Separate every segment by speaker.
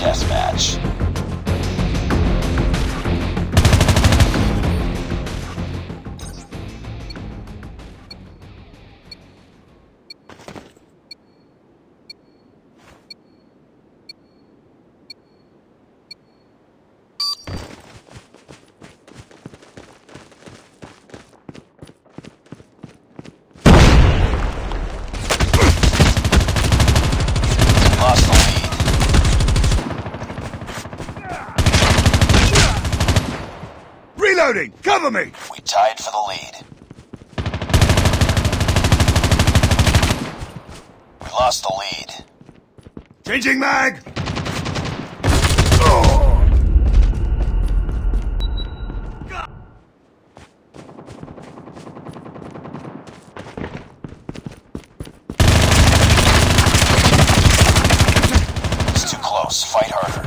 Speaker 1: deathmatch. Lost
Speaker 2: Reloading! Cover me!
Speaker 1: We tied for the lead. We lost the lead.
Speaker 2: Changing mag! Oh!
Speaker 1: It's too close. Fight harder.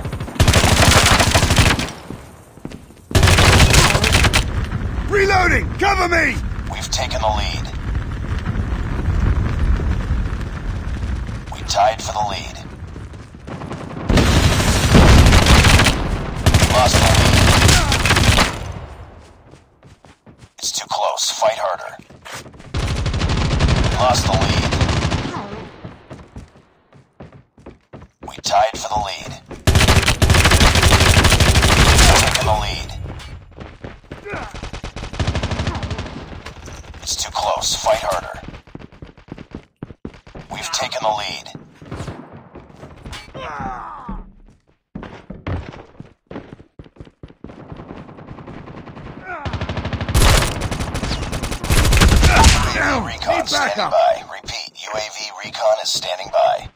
Speaker 2: Reloading! Cover me!
Speaker 1: We've taken the lead. We tied for the lead. Lost the lead. It's too close. Fight harder. Lost the lead. We tied for the lead. Taken the lead. It's too close. Fight harder. We've taken the lead.
Speaker 2: Down!
Speaker 1: Recon standing by. Repeat, UAV recon is standing by.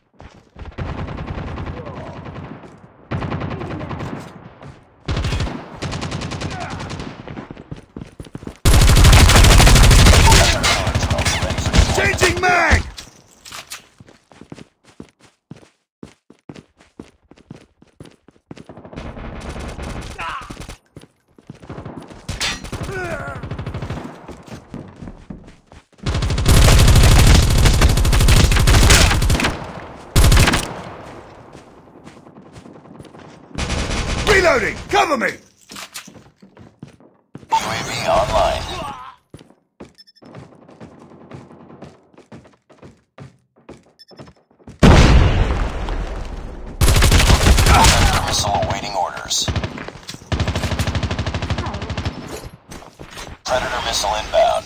Speaker 2: Changing mag! Reloading! Cover me!
Speaker 1: UAV online. Predator missile awaiting orders. Predator missile inbound.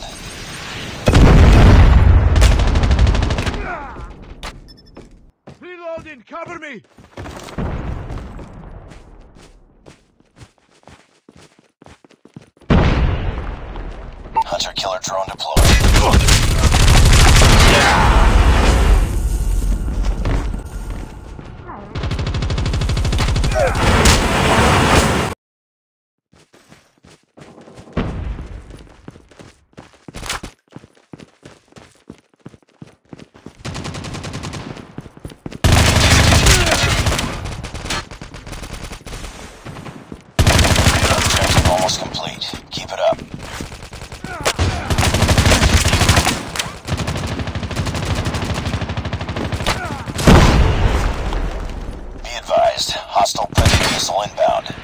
Speaker 2: Reloading! Cover me!
Speaker 1: Hunter killer drone deployed. Almost complete. Keep it up. Hostile Predator missile inbound.